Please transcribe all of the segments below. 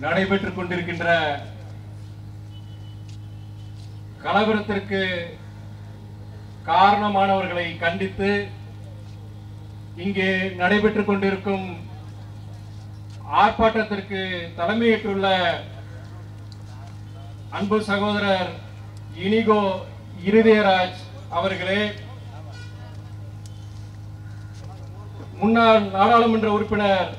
நடைபெற்றுக் கொண்டிருக்கின்ற கலவரத்திற்கு காரணமானவர்களை கண்டித்து இங்கே நடைபெற்றுக் கொண்டிருக்கும் ஆர்ப்பாட்டத்திற்கு தலைமையேற்றுள்ள அன்பு சகோதரர் இனிகோ இருதயராஜ் அவர்களே முன்னாள் நாடாளுமன்ற உறுப்பினர்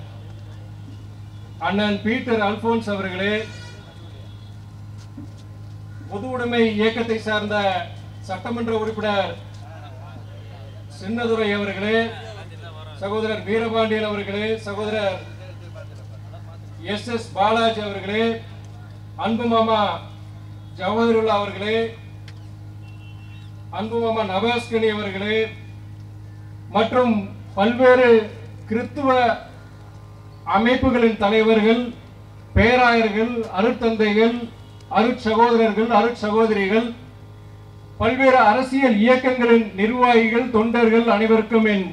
அண்ணன் பீட்டர் அல்போன்ஸ் அவர்களே பொது உடைமை இயக்கத்தை சார்ந்த சட்டமன்ற உறுப்பினர் சின்னதுரை அவர்களே சகோதரர் வீரபாண்டியன் அவர்களே சகோதரர் எஸ் எஸ் பாலாஜி அவர்களே அன்பு மாமா ஜவஹருல்லா அவர்களே அன்பு மாமா நவாஸ்கனி அவர்களே மற்றும் பல்வேறு கிறித்துவ அமைப்புகளின் தலைவர்கள் பேராயர்கள் அருட்தந்தைகள் அருட்சகோதரர்கள் அருட்சகோதரிகள் பல்வேறு அரசியல் இயக்கங்களின் நிர்வாகிகள் தொண்டர்கள் அனைவருக்கும் என்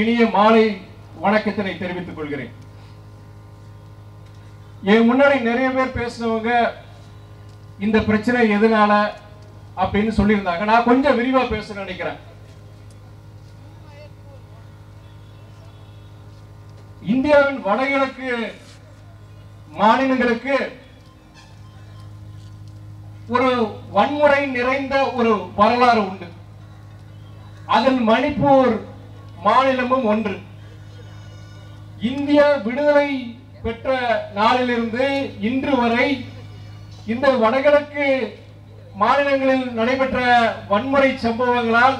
இனிய மாலை வணக்கத்தினை தெரிவித்துக் கொள்கிறேன். என் முன்னாடி நிறைய பேர் பேசினவங்க இந்த பிரச்சனை எதனால அப்படின்னு சொல்லியிருந்தாங்க. நான் கொஞ்சம் விரிவா பேச நினைக்கிறேன். இந்தியாவின் வடகிழக்கு மாநிலங்களுக்கு ஒரு வன்முறை நிறைந்த ஒரு வரலாறு உண்டு. அதில் மணிப்பூர் மாநிலமும் ஒன்று. இந்தியா விடுதலை பெற்ற நாளிலிருந்து இன்று வரை இந்த வடகிழக்கு மாநிலங்களில் நடைபெற்ற வன்முறை சம்பவங்களால்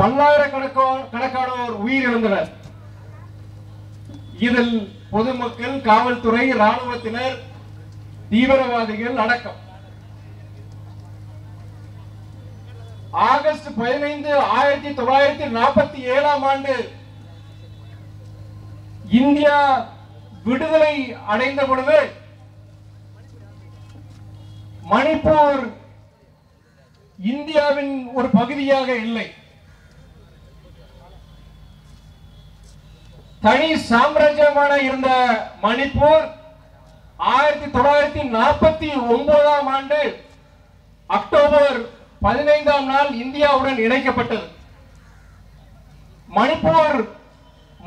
பல்லாயிரக்கணக்கோ கணக்கானோர் உயிரிழந்தனர். இதில் பொதுமக்கள் காவல்துறை ராணுவத்தினர் தீவிரவாதிகள் அடக்கம். ஆகஸ்ட் பதினைந்து ஆயிரத்தி தொள்ளாயிரத்தி நாற்பத்தி ஏழாம் ஆண்டு இந்தியா விடுதலை அடைந்த பொழுது மணிப்பூர் இந்தியாவின் ஒரு பகுதியாக இல்லை. தனி சாம்ராஜ்யமான இருந்த மணிப்பூர் ஆயிரத்தி தொள்ளாயிரத்தி நாற்பத்தி ஒன்பதாம் ஆண்டு அக்டோபர் பதினைந்தாம் நாள் இந்தியாவுடன் இணைக்கப்பட்டது. மணிப்பூர்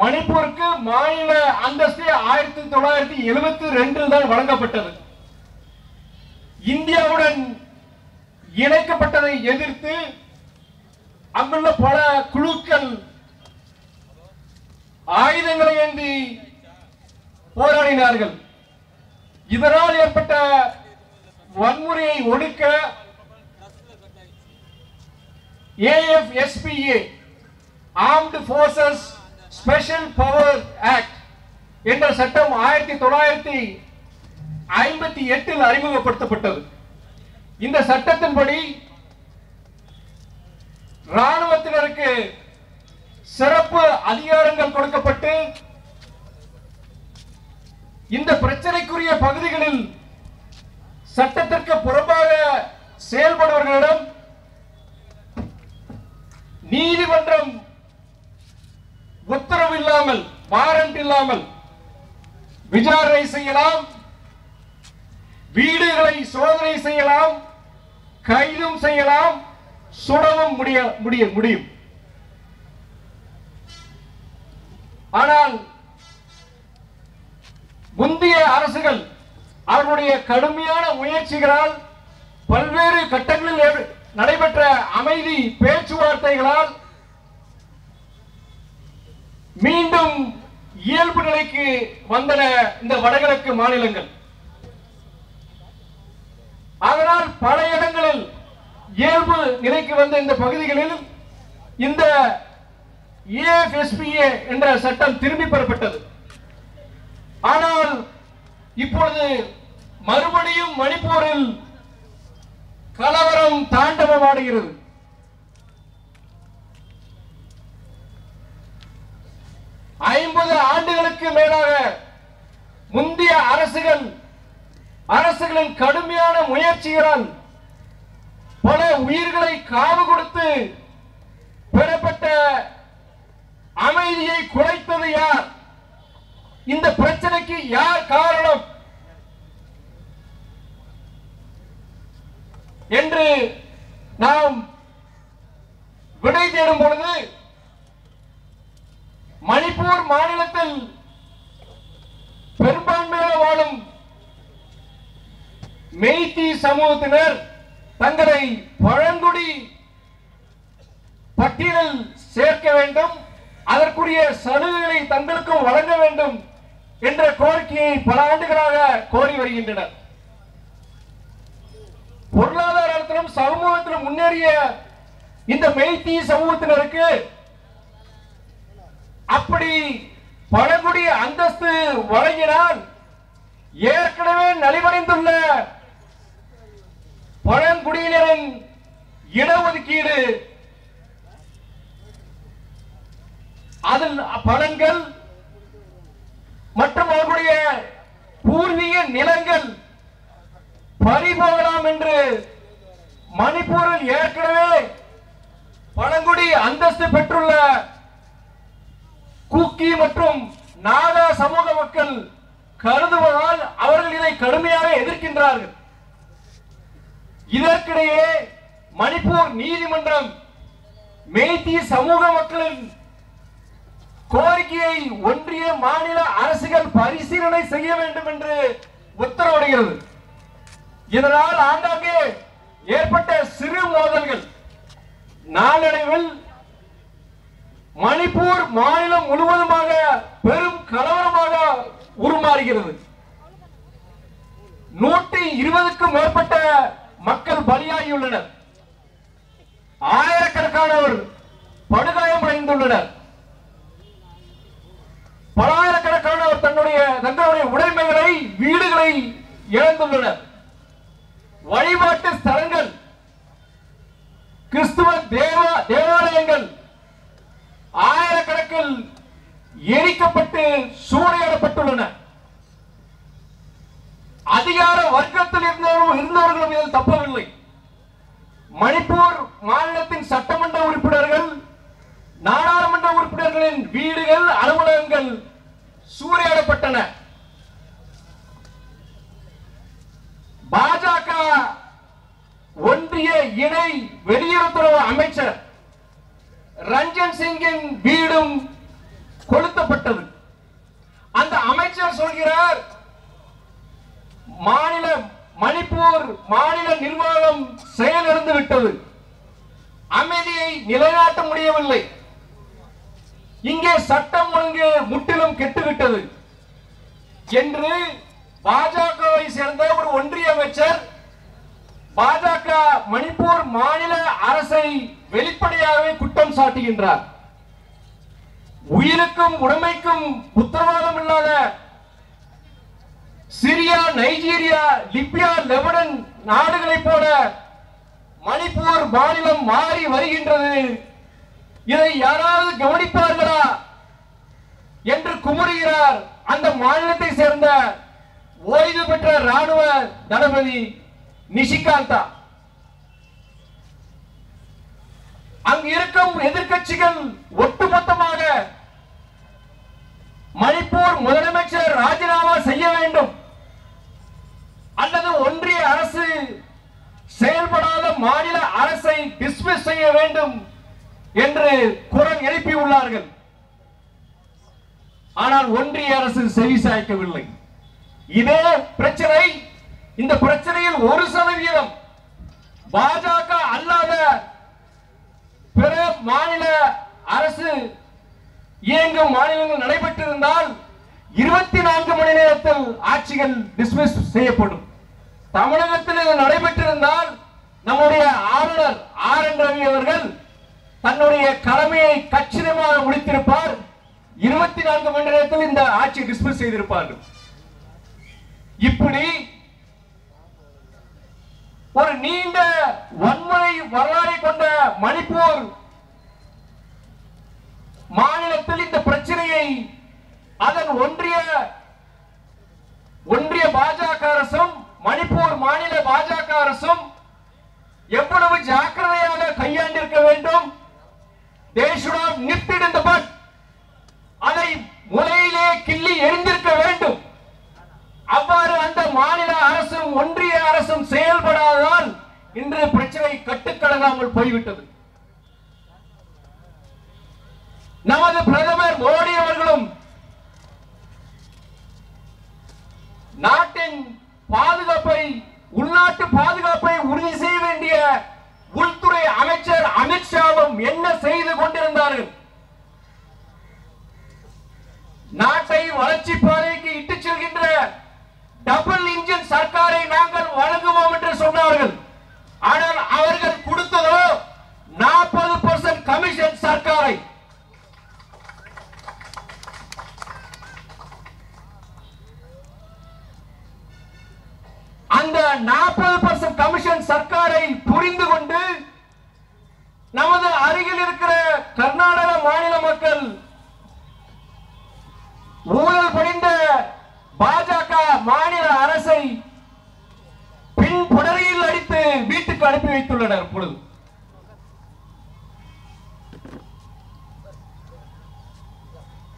மணிப்பூருக்கு மாநில அந்தஸ்து ஆயிரத்தி தொள்ளாயிரத்தி எழுபத்தி ரெண்டில் தான் வழங்கப்பட்டது. இந்தியாவுடன் இணைக்கப்பட்டதை எதிர்த்து அங்குள்ள பல குழுக்கள் ஆயுதங்களை ஏந்தி போராடினார்கள். இதனால் ஏற்பட்ட வன்முறையை ஒடுக்க AFSPA armed forces special power act என்ற சட்டம் ஆயிரத்தி தொள்ளாயிரத்தி ஐம்பத்தி எட்டில் அறிமுகப்படுத்தப்பட்டது. இந்த சட்டத்தின்படி ராணுவத்தினருக்கு சிறப்பு அதிகாரங்கள் கொடுக்கப்பட்டு இந்த பிரச்சனைக்குரிய பகுதிகளில் சட்டத்திற்கு புறம்பாக செயல்படுவர்களிடம் நீதிமன்றம் உத்தரவு இல்லாமல் வாரண்ட் இல்லாமல் விசாரணை செய்யலாம் வீடுகளை சோதனை செய்யலாம் கைதும் செய்யலாம் சுடவும் முடிய முடிய முடியும். ஆனால் முந்தைய அரசுகள் அவர்களுடைய கடுமையான முயற்சிகளால் பல்வேறு கட்டங்களில் நடைபெற்ற அமைதி பேச்சுவார்த்தைகளால் மீண்டும் இயல்பு நிலைக்கு வந்தன இந்த வடகிழக்கு மாநிலங்கள். அதனால் பல இடங்களில் இயல்பு நிலைக்கு வந்த இந்த பகுதிகளில் இந்த ஏஎஃப்எஸ்பிஏ என்ற சட்டம் திரும்பி பெறப்பட்டது. ஆனால் இப்பொழுது மறுபடியும் மணிப்பூரில் கலவரம் தாண்டவமாடுகிறது. ஐம்பது ஆண்டுகளுக்கு மேலாக முந்தைய அரசுகள் அரசுகளின் கடுமையான முயற்சிகளால் பல உயிர்களை காவு கொடுத்து பெறப்பட்ட இந்த பிரச்சனைக்கு யார் காரணம்? என்று நாம் விடை தேடும் பொழுது மணிப்பூர் மாநிலத்தில் பெரும்பான்மையாக வாழும் மெய்தி சமூகத்தினர் தங்களை பழங்குடி பட்டியலில் சேர்க்க வேண்டும். அதற்குரிய சலுகைகளை தங்களுக்கும் வழங்க வேண்டும். என்ற கோரிக்கையை பல ஆண்டுகளாக கோரி வருகின்றனர். பொருளாதாரத்திலும் சமூகத்திலும் முன்னேறிய இந்த மெய்தி சமூகத்தினருக்கு அப்படி பழங்குடி அந்தஸ்து வழங்கினால் ஏற்கனவே நலிவடைந்துள்ள பழங்குடியினரின் இடஒதுக்கீடு அதில் பழங்கள் மற்றும் அவர்களுடைய பூர்வீக நிலங்கள் பறிபோகலாம் என்று மணிப்பூரில் ஏற்கனவே பழங்குடி அந்தஸ்து பெற்றுள்ள குக்கி மற்றும் நாகா சமூக மக்கள் கருதுவதால் அவர்கள் இதை கடுமையாக எதிர்க்கின்றார்கள். இதற்கிடையே மணிப்பூர் நீதிமன்றம் மெய்தி சமூக மக்களின் கோரிக்கையை ஒன்றிய மாநில அரசுகள் பரிசீலனை செய்ய வேண்டும் என்று உத்தரவிடுகிறது. இதனால் ஆங்காங்கே ஏற்பட்ட சிறு மோதல்கள் நாளடைவில் மணிப்பூர் மாநிலம் முழுவதுமாக பெரும் கலவரமாக உருமாறுகிறது. நூற்றி இருபதுக்கும் மேற்பட்ட மக்கள் பலியாகியுள்ளனர். ஆயிரக்கணக்கானவர் படுகாயமடைந்துள்ளனர். பலாயிரக்கணக்கானவர் தன்னுடைய தங்களுடைய உடைமைகளை வீடுகளை இழந்துள்ளனர். வழிபாட்டு ஸ்தலங்கள் கிறிஸ்துவ தேவ தேவாலயங்கள் ஆயிரக்கணக்கில் எரிக்கப்பட்டு சூறையாடப்பட்டுள்ளன. அதிகார வர்க்கத்தில் இருந்தவர்கள் இருந்தவர்களும் இதில் தப்பவில்லை. மணிப்பூர் மாநிலத்தின் சட்டமன்ற உறுப்பினர்கள் நாடாளுமன்ற உறுப்பினர்களின் வீடுகள் அலுவலகங்கள் சூறையாடப்பட்டன. பாஜக ஒன்றிய இணை வெளியுறவுத்துறை அமைச்சர் ரஞ்சன் சிங்கின் வீடும் கொளுத்தப்பட்டது. அந்த அமைச்சர் சொல்கிறார் மாநில மணிப்பூர் மாநில நிர்வாகம் செயலிழந்து விட்டது அமைதியை நிலைநாட்ட முடியவில்லை. இங்கே சட்டம் ஒழுங்கு முற்றிலும் கெட்டுவிட்டது என்று பாஜகவை சேர்ந்த ஒரு ஒன்றிய அமைச்சர் பாஜக மணிப்பூர் மாநில அரசை வெளிப்படையாகவே குற்றம் சாட்டுகின்றார். உயிருக்கும் உடைமைக்கும் உத்தரவாதம் இல்லாத சிரியா நைஜீரியா லிபியா லெபனன் நாடுகளைப் போல மணிப்பூர் மாநிலம் மாறி வருகின்றது இதை யாராவது கவனிப்பார்களா என்று குமுறுகிறார் அந்த மாநிலத்தை சேர்ந்த ஓய்வு பெற்ற ராணுவ தளபதி நிஷிகாந்தா. அங்கு இருக்கும் எதிர்க்கட்சிகள் ஒட்டுமொத்தமாக மணிப்பூர் முதலமைச்சர் ராஜினாமா செய்ய வேண்டும் அல்லது ஒன்றிய அரசு செயல்படாத மாநில அரசை டிஸ்மிஸ் செய்ய வேண்டும் என்று குரல் எழுப்பியுள்ளார்கள். ஆனால் ஒன்றிய அரசு செவி சாய்க்கவில்லை. இதே பிரச்சனை இந்த பிரச்சனையில் ஒரு சதவீதம் பாஜக அல்லாத பிற மாநில அரசு இயங்கும் மாநிலங்கள் நடைபெற்றிருந்தால் இருபத்தி நான்கு மணி நேரத்தில் ஆட்சிகள் டிஸ்மிஸ் செய்யப்படும். தமிழகத்தில் இது நடைபெற்றிருந்தால் நம்முடைய ஆளுநர் ஆர் என் ரவி அவர்கள் தன்னுடைய கடமையை கச்சிதமாக முடித்திருப்பார். இருபத்தி நான்கு மணி நேரத்தில் இந்த ஆட்சி டிஸ்மிஸ் செய்திருப்பார்கள் இப்படி ஒரு நீண்ட வன்முறை வரலாறை கொண்ட மணிப்பூர் மாநிலத்தில் இந்த பிரச்சனையை அதன் ஒன்றிய ஒன்றிய பாஜக அரசும் மணிப்பூர் மாநில பாஜக அரசும் அரசும் செயல்படாதால் இன்று பிரச்சனை கட்டுக்கடங்காமல் போய்விட்டது. நமது பிரதமர் மோடி அவர்களும் நாட்டின் பாதுகாப்பை உள்நாட்டு பாதுகாப்பை உறுதி செய்ய வேண்டிய உள்துறை அமைச்சர் அமித்ஷா என்ன செய்து கொண்டிருந்தார்கள் நாட்டை வளர்ச்சி பாதைக்கு இட்டுச் செல்கின்ற டபுள் இன்ஜின் சர்க்காரை நாங்கள் வழங்குவோம் என்று சொன்னார்கள் ஆனால் அவர்கள் கொடுத்ததோ நாற்பது பர்சன்ட் கமிஷன் சர்க்காரை அந்த நாற்பது பர்சன்ட் கமிஷன் சர்க்காரை புரிந்து கொண்டு நமது அருகில் இருக்கிற கர்நாடக மாநில மக்கள் ஊழல் படிந்த பாஜக மாநில அரசை பின் புடரியில் அடித்து வீட்டுக்கு அனுப்பி வைத்துள்ளனர் இப்பொழுது.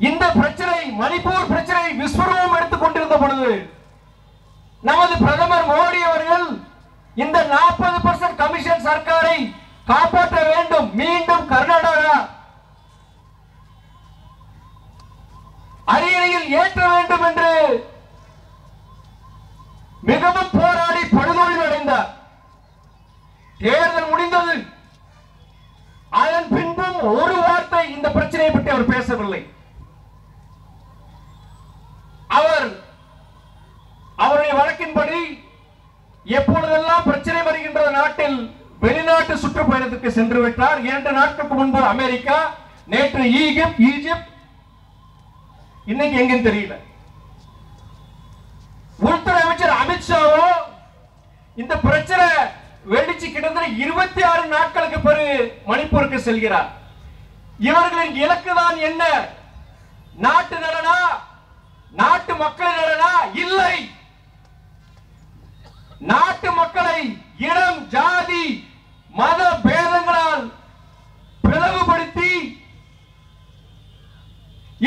இந்த பிரச்சனை மணிப்பூர் பிரச்சனை விஸ்வரூபம் எடுத்துக் கொண்டிருந்த பொழுது நமது பிரதமர் மோடி அவர்கள் இந்த நாற்பது பர்சன்ட் கமிஷன் சர்க்காரை காப்பாற்ற வேண்டும். மீண்டும் கர்நாடகா அரியணையில் ஏற்ற வேண்டும் என்று மிகவும் தேர்தல் முடிந்தது. அதன் பின்பும் ஒரு வார்த்தை இந்த பிரச்சனையை பற்றி அவர் பேசவில்லை. அவர் அவருடைய வழக்கின்படி எப்பொழுதெல்லாம் பிரச்சனை வருகின்ற நாட்டில் வெளிநாட்டு சுற்றுப்பயணத்துக்கு சென்று விட்டார். இரண்டு நாட்களுக்கு முன்பு அமெரிக்கா நேற்று ஈகிப்த் ஈஜிப்ட் இன்னைக்கு எங்கன்னு தெரியல. உள்துறை அமைச்சர் அமித்ஷாவோ இந்த பிரச்சனை கிட்டத்தட்ட இருபத்தி ஆறு நாட்களுக்கு பிறகு மணிப்பூருக்கு செல்கிறார். இவர்களின் இலக்கு தான் என்ன? நாட்டு நலனா நாட்டு மக்கள் நலனா இல்லை. நாட்டு மக்களை இடம் ஜாதி மத பேதங்களால் பிளவுபடுத்தி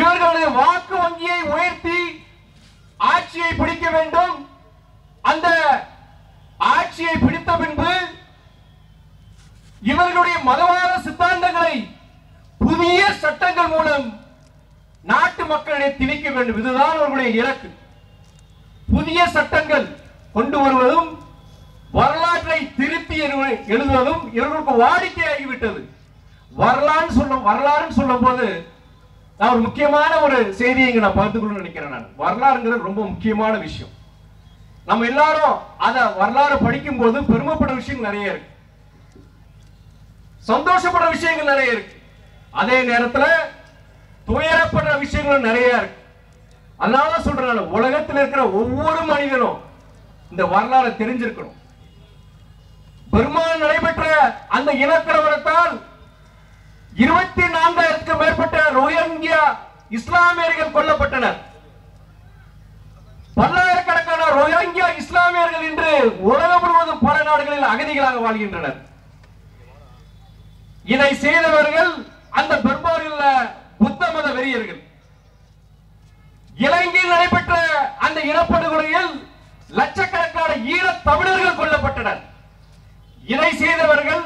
இவர்களது வாக்கு வங்கியை உயர்த்தி ஆட்சியை பிடிக்க வேண்டும். அந்த ஆட்சியை பிடித்த பின்பு இவர்களுடைய மதவாத சித்தாந்தங்களை புதிய சட்டங்கள் மூலம் நாட்டு மக்களிடையே திணிக்க வேண்டும். இதுதான் அவர்களுடைய இலக்கு. புதிய சட்டங்கள் கொண்டு வருவதும் வரலாற்றை திருத்தி எழு- எழுதுவதும் இவர்களுக்கு வாடிக்கையாகிவிட்டது. வரலாறு சொல்லும் வரலாறுன்னு சொல்லும் போது நான் ஒரு முக்கியமான ஒரு செய்தியை இங்க நான் பகிர்ந்து நினைக்கிறேன் நான். வரலாறுங்கிறது ரொம்ப முக்கியமான விஷயம். நம்ம எல்லாரும் அதை வரலாறு படிக்கும் போது பெருமைப்படுற விஷயம் நிறைய இருக்கு. சந்தோஷப்படுற விஷயங்கள் நிறைய இருக்கு. அதே நேரத்துல துயரப்படுற விஷயங்களும் நிறைய இருக்கு. அதனால சொல்றேன் உலகத்தில் இருக்கிற ஒவ்வொரு மனிதனும் இந்த வரலாறு தெரிஞ்சிருக்கணும். பெருமாள் நடைபெற்ற அந்த இனக்கலவரத்தால் இருபத்தி நான்காயிரத்துக்கு மேற்பட்ட ரோஹிங்கியா இஸ்லாமியர்கள் கொல்லப்பட்டனர். பல்லாயிரக்கணக்கான ரோஹிங்கியா இஸ்லாமியர்கள் இன்று உலகம் முழுவதும் பல நாடுகளில் அகதிகளாக வாழ்கின்றனர். இதை செய்தவர்கள் அந்த பெர்மாவில் உள்ள புத்த மத வெறியர்கள். இலங்கையில் நடைபெற்ற அந்த இனப்படுகொலையில் லட்சக்கணக்கான ஈழத் தமிழர்கள் கொல்லப்பட்டனர். இதை செய்தவர்கள்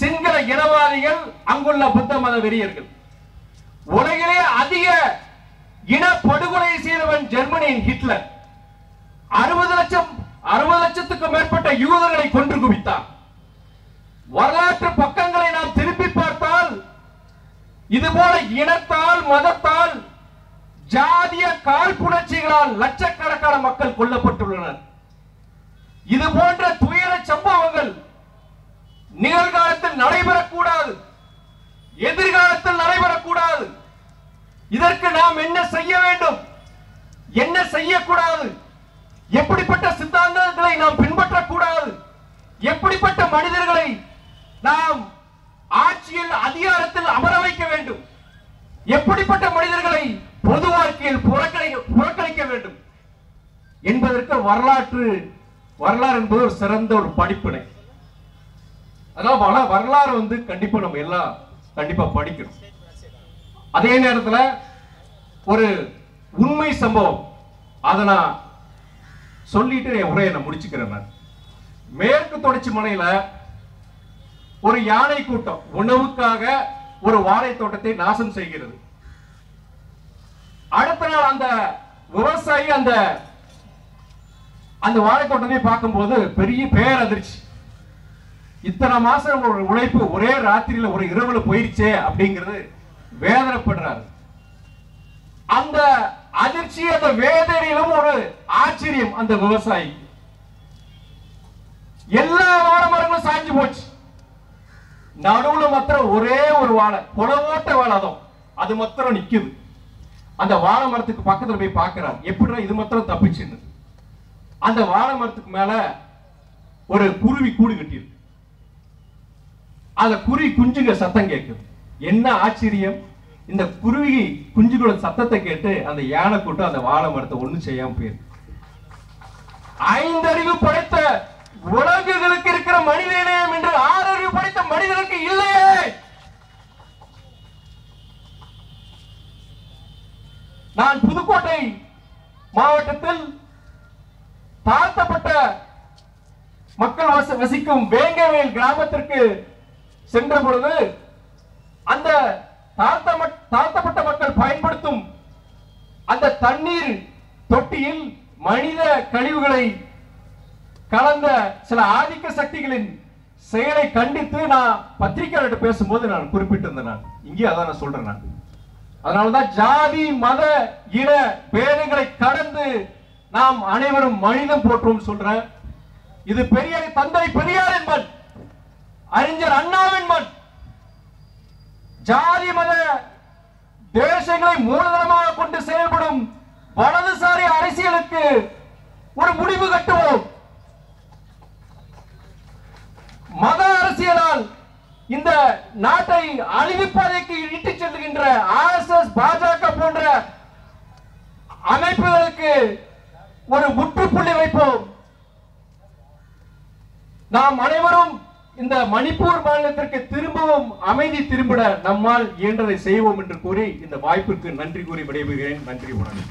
சிங்கள இனவாதிகள் அங்குள்ள புத்த மத வெறியர்கள். உலகிலே அதிக இன படுகொலை செய்தவன் ஜெர்மனியின் ஹிட்லர். அறுபது லட்சம் அறுபது லட்சத்துக்கும் மேற்பட்ட யூதர்களை கொன்று குவித்தான். வரலாற்று பக்கங்கள் இதுபோல இனத்தால் மதத்தால் ஜாதிய காழ்ப்புணர்ச்சிகளால் லட்சக்கணக்கான மக்கள் கொல்லப்பட்டுள்ளனர். இது போன்ற துயர சம்பவங்கள் நிகழ்காலத்தில் நடைபெறக்கூடாது. எதிர்காலத்தில் நடைபெறக்கூடாது. இதற்கு நாம் என்ன செய்ய வேண்டும்? என்ன செய்யக்கூடாது? எப்படிப்பட்ட சித்தாந்தங்களை நாம் பின்பற்றக்கூடாது? எப்படிப்பட்ட மனிதர்களை நாம் ஆட்சியில் அதிகாரத்தில் அமர வைக்க வேண்டும். எப்படிப்பட்ட மனிதர்களை பொது வாழ்க்கையில் புறக்கணிக்க புறக்கணிக்க வேண்டும்? என்பதற்கு வரலாற்று வரலாறு என்பது ஒரு சிறந்த ஒரு படிப்பினை. அதாவது வரலாறு வந்து கண்டிப்பா நம்ம எல்லாம் கண்டிப்பா படிக்கணும். அதே நேரத்துல ஒரு உண்மை சம்பவம். அதை நான் சொல்லிட்டு என் உரையை நான் முடிச்சுக்கிறேன் நான். மேற்கு தொடர்ச்சி மலையில ஒரு யானை கூட்டம் உணவுக்காக ஒரு வாழை தோட்டத்தை நாசம் செய்கிறது. அடுத்த நாள் அந்த விவசாயி அந்த அந்த வாழை தோட்டத்தை பார்க்கும்போது பெரிய பேரதிர்ச்சி. இத்தனை மாசம் ஒரு உழைப்பு ஒரே ராத்திரியில ஒரு இரவுல போயிருச்சே அப்படிங்கிறது வேதனைப்படுறாரு. அந்த அதிர்ச்சி அந்த வேதனையிலும் ஒரு ஆச்சரியம் அந்த விவசாயி எல்லா வாழை மரங்களும் சாஞ்சு போச்சு. நடுவுல மாத்திரம் ஒரே ஒரு வாழை. குளவோட்ட வாழை அதுவும் அது மாத்திரம் நிக்குது. அந்த வாழை மரத்துக்கு பக்கத்துல போய் பாக்குறாரு எப்படின்னா இது மாத்திரம் தப்பிச்சுன்னு. அந்த வாழை மரத்துக்கு மேல ஒரு குருவி கூடு கட்டியிருக்கு. அந்த குருவி குஞ்சுங்க சத்தம் கேட்குது. என்ன ஆச்சரியம்? இந்த குருவி குஞ்சுகளோட சத்தத்தை கேட்டு அந்த யானை கூட்டம் அந்த வாழை மரத்தை ஒண்ணு செய்யாம போயிருக்கு. ஐந்தறிவு படைத்த உலகுகளுக்கு இருக்கிற மனிதநேயம் என்று ஆறறிவு படைத்த மனிதனுக்கு இல்லையே. நான் புதுக்கோட்டை மாவட்டத்தில் தாழ்த்தப்பட்ட மக்கள் வச- வசிக்கும் வேங்கவேல் கிராமத்திற்கு சென்ற பொழுது அந்த தாழ்த்தப்பட்ட மக்கள் பயன்படுத்தும் அந்த தண்ணீர் தொட்டியில் மனித கழிவுகளை கலந்த சில ஆதிக்க சக்திகளின் செயலை கண்டித்து நான் பத்திரிகையாளர்கிட்ட பேசும்போது நான் குறிப்பிட்டிருந்தேன் நான். இங்கே அதான் நான் சொல்றேன் நான். அதனாலதான் ஜாதி மத இன பேதங்களை கடந்து நாம் அனைவரும் மனிதம் போற்றுவோம் சொல்றேன். இது பெரியார் தந்தை பெரியார் என்பன் அறிஞர் அண்ணாவின் மண் ஜாதி மத தேசங்களை மூலதனமாக கொண்டு செயல்படும் வலதுசாரி அரசியலுக்கு ஒரு முடிவு கட்டுவோம். மத அரசியலால் இந்த நாட்டை அழிவுப்பாதைக்கு இட்டுச் செல்கின்ற ஆர்எஸ்எஸ் பாஜக போன்ற அமைப்புகளுக்கு ஒரு முற்றுப்புள்ளி வைப்போம். நாம் அனைவரும் இந்த மணிப்பூர் மாநிலத்திற்கு திரும்பவும் அமைதி திரும்பிட நம்மால் இயன்றதை செய்வோம் என்று கூறி இந்த வாய்ப்பிற்கு நன்றி கூறி விடைபெறுகிறேன். நன்றி உணர்வு